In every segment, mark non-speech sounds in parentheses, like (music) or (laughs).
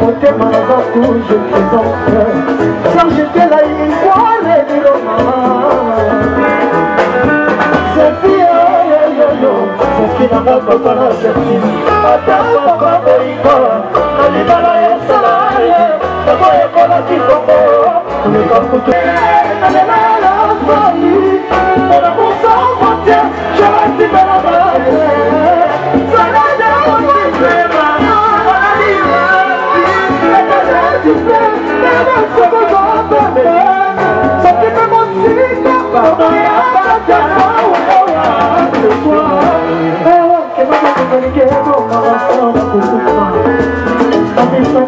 motema naza toujours présent sans jeter la ivoire biloma sofi oyoyoyo sofi nanga papa na sertise ata papa boyikola de robô Le corps coupé, la mélancolie Mon amour sans frontières, je reste hyper abattu Soleil de rose, c'est ma Et que j'ai souffert, mais ne se me comprends pas Sauf que même aussi, pardon, il y a pas de diamant Ce soir, não ouais, que moi je vais communiquer Pour ma raison, pour tout ça Tant pis,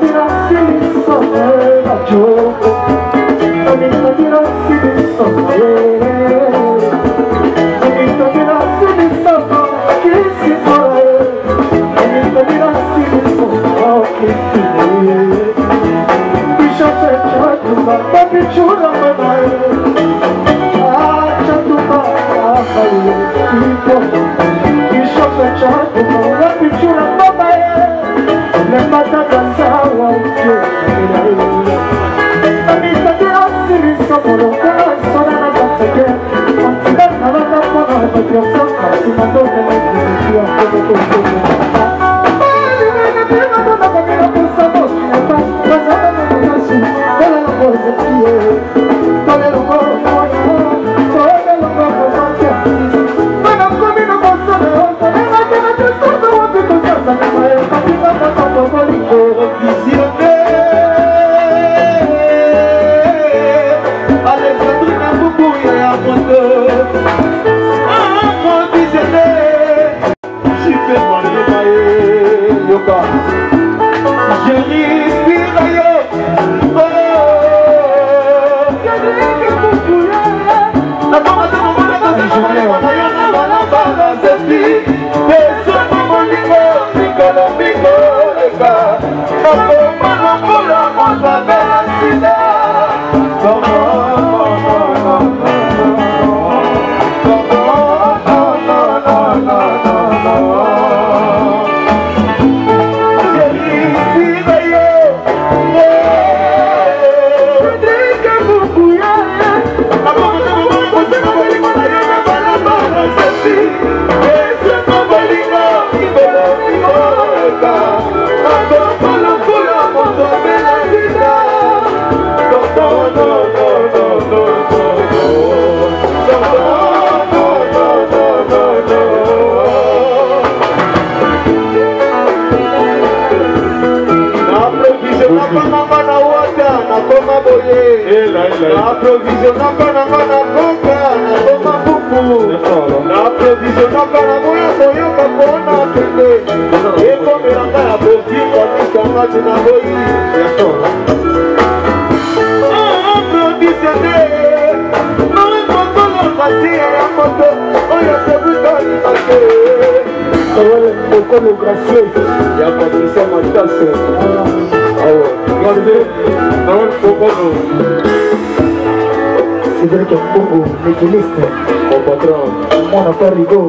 alors monaka rigo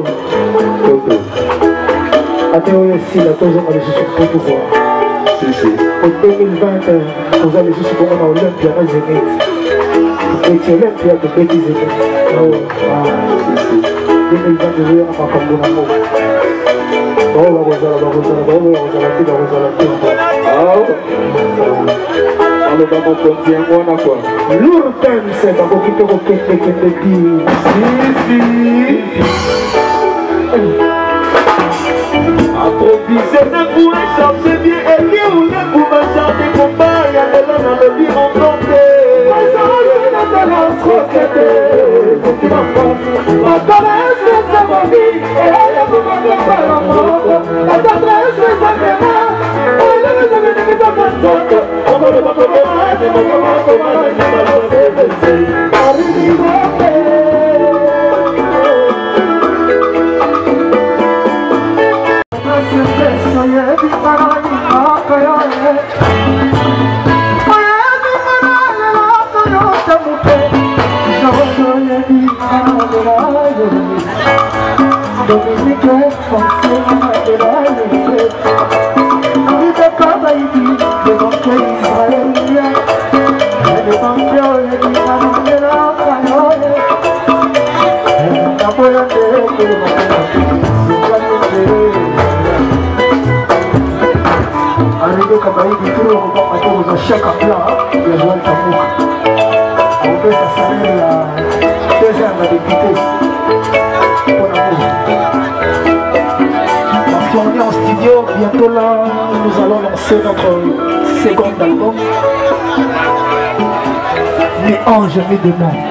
toto ate oyo esila tozonga lisusu po pouvoir po 2020 toza lisusu komona olympia na zenit tobeti olympia tobeti zenit 2020 ezoyaka makambo nango baoyo bakozala bakozala baoyo bakozala te bakozala te aloba mokonzi yango wana kua lourdes bakoki to kokendekende disisi improvise na vous cherche bien elie ou na vous Música chèque à plat ya joal tabuka akopesa salaire ya deuxième ya député mpona mo parce qu'on est en studio bientôt là nous allons lancer notre second album mais ange me demande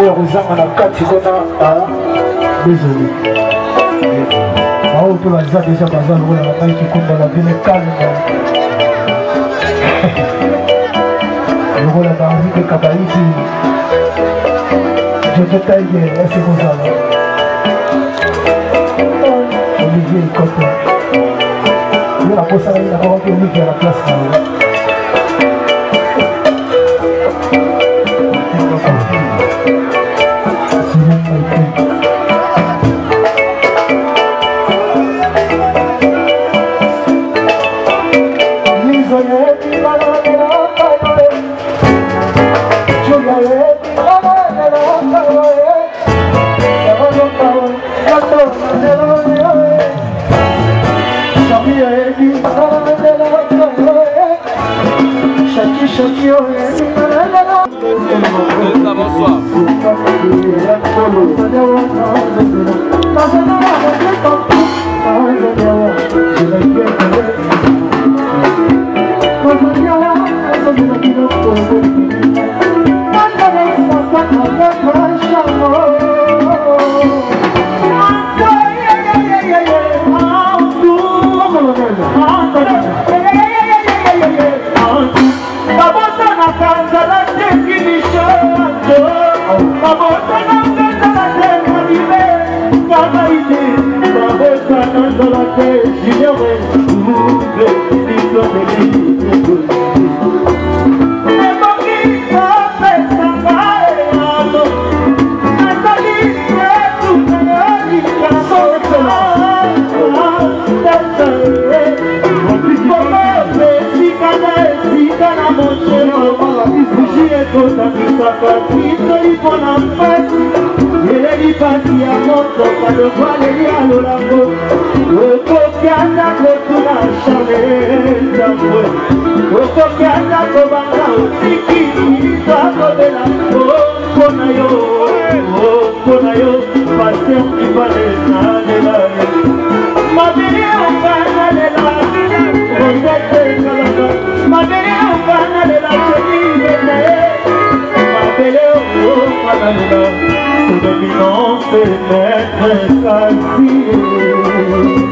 oyo kozanga na kati kuna désolé baoyo mpe baza deja baza lokola bakai kikunda babine calme lokola (laughs) baenvie de kabaiti jototaye ese kozala olivier ikota yo nakosala ye nakokaki olivier na place na yo Thank you. kotangisa patito ipona mpasi eleli pasi ya moto kadokwaleli alolango okokia okokianga kobanga siki tokobela oko na yo oko na yo paster ipane nalela mabele onga nalela ozete kalanga mabele onga nalela sokiibena ye mabele onga nalela sodominonse maître kasie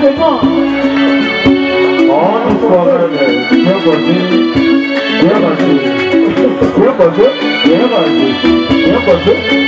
Onde sua mulher? Meu gordinho, meu gordinho, Quem gordinho, meu gordinho, meu gordinho.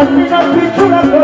Fascina pichura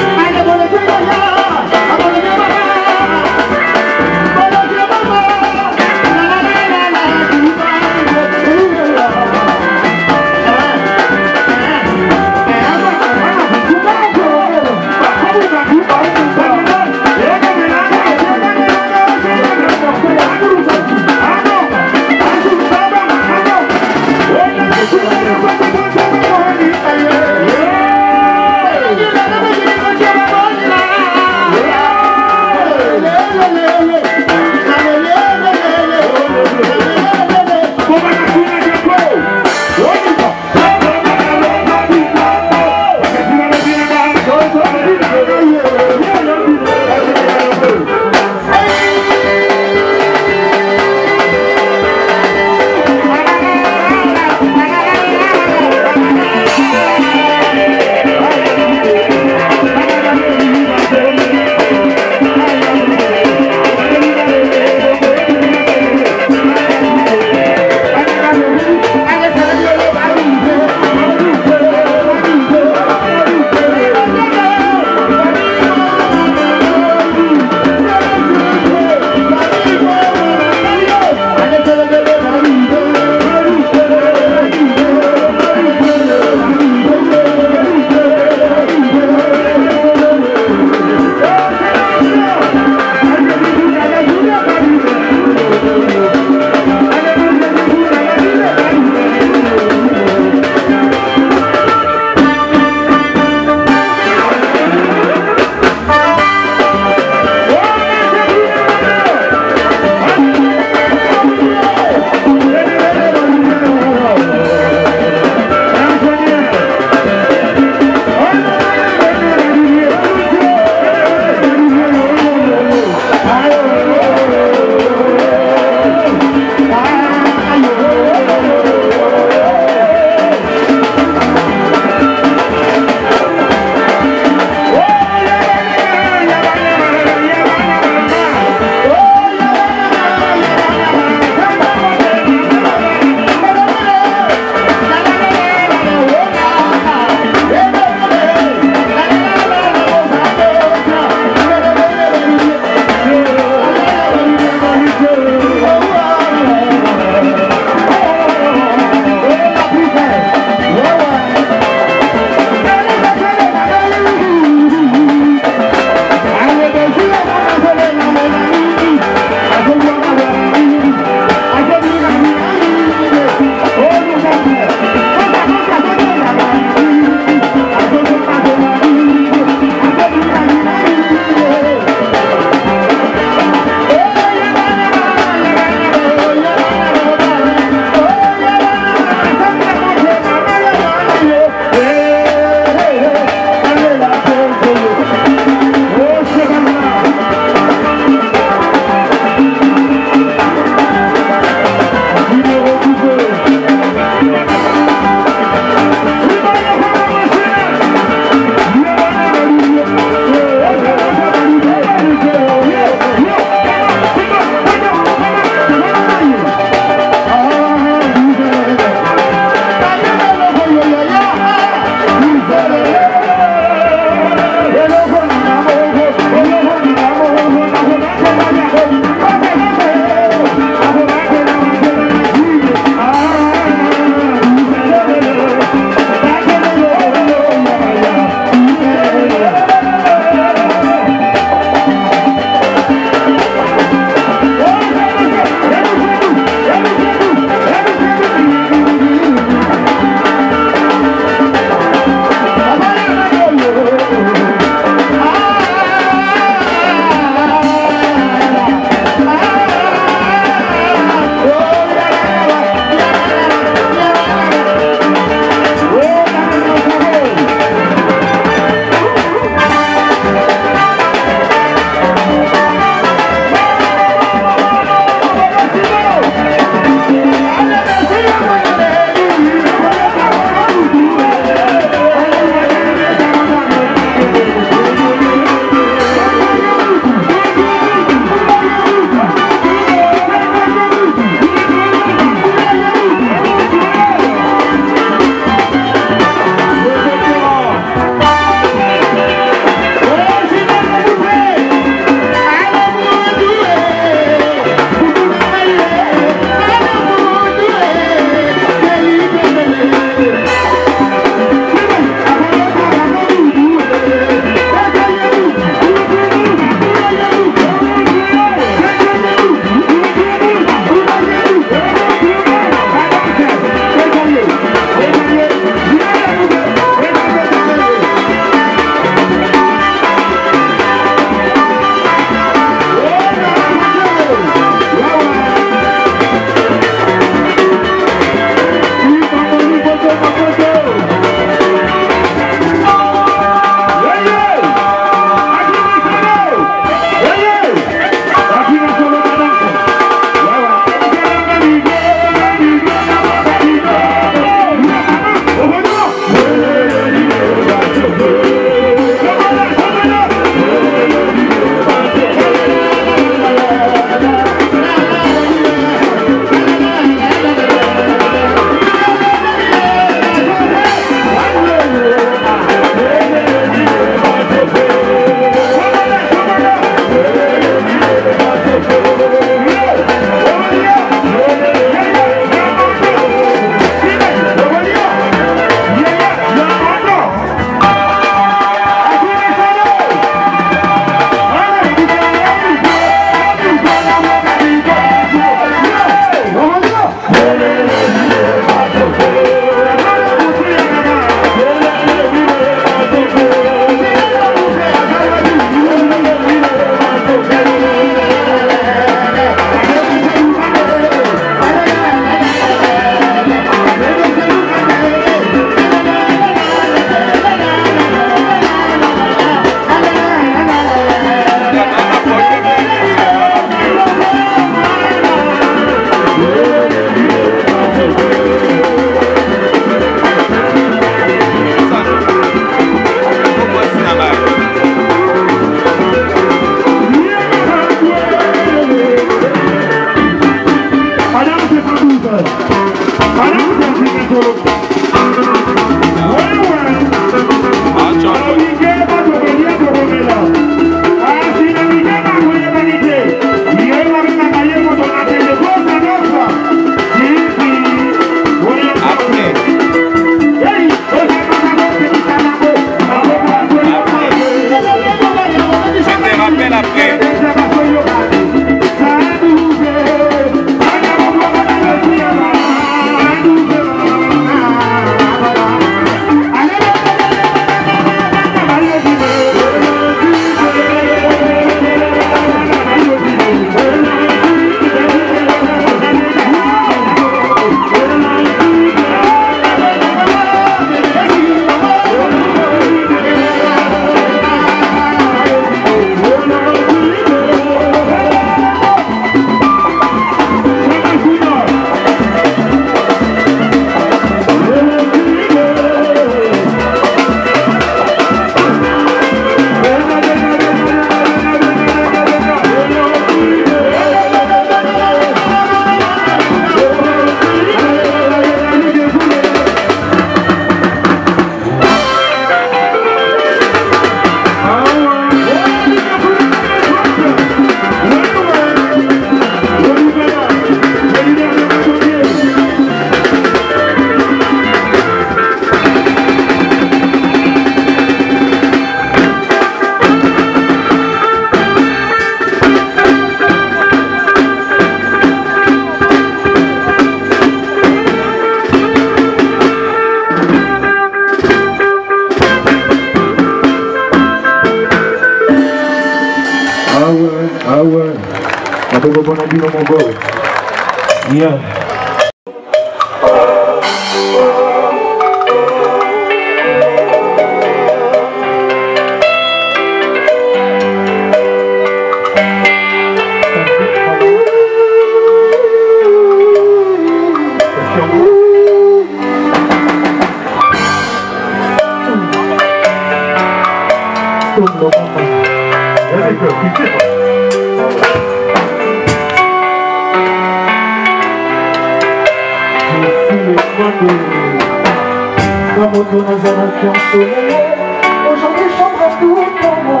aujourd'hui j'embrasse tout pour moi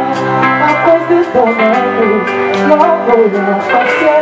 À cause de ton amour, l'envoyant au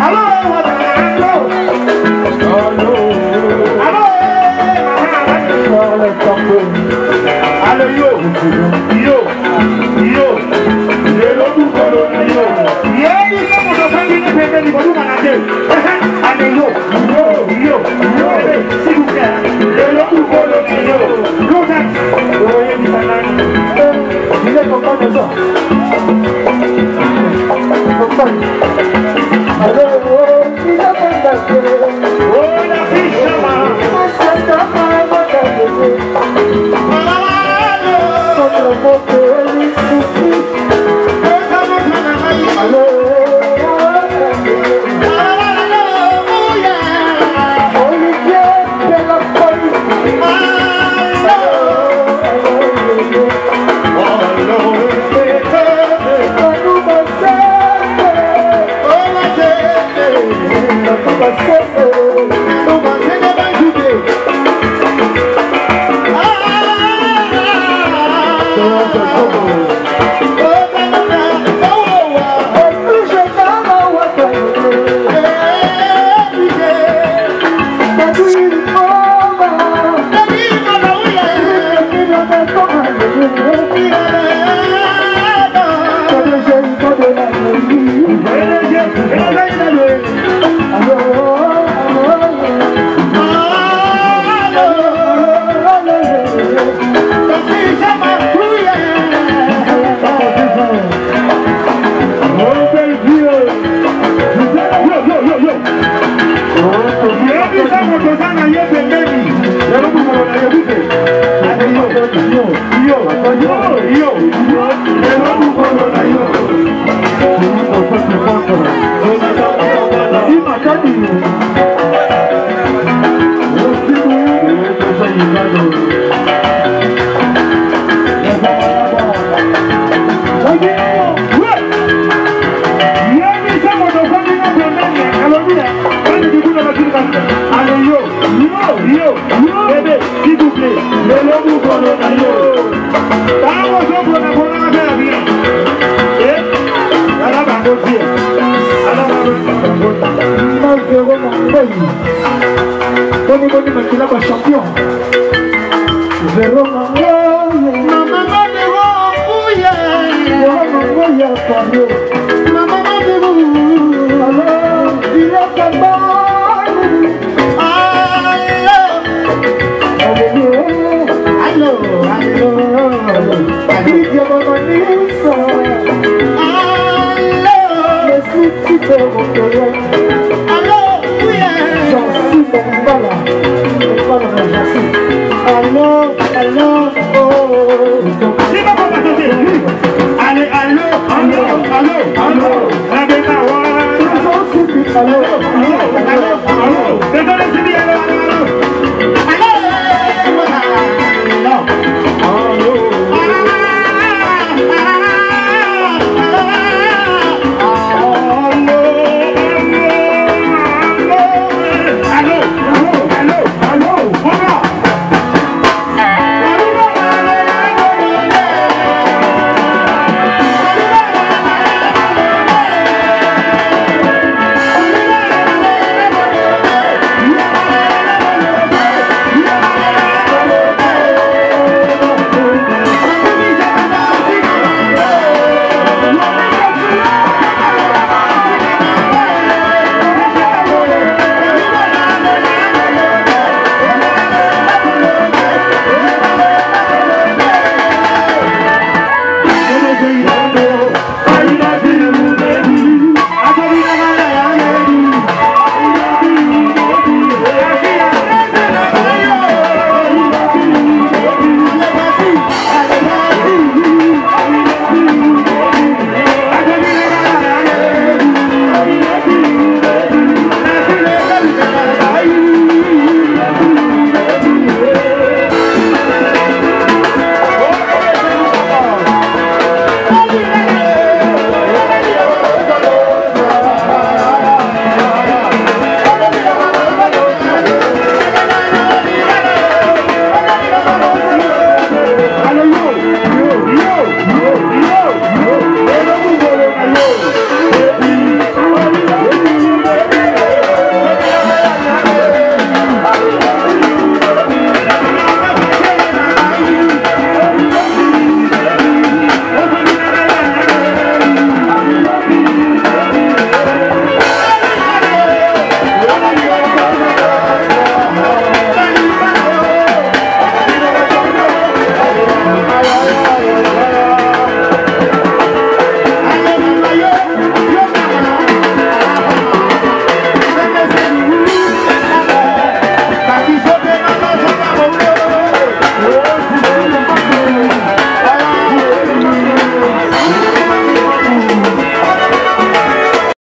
Alô, alô, alô! lalo yo yo yo lelo dukolo yo yeli somoto sangini pembeni kolumana te ale yo yo yo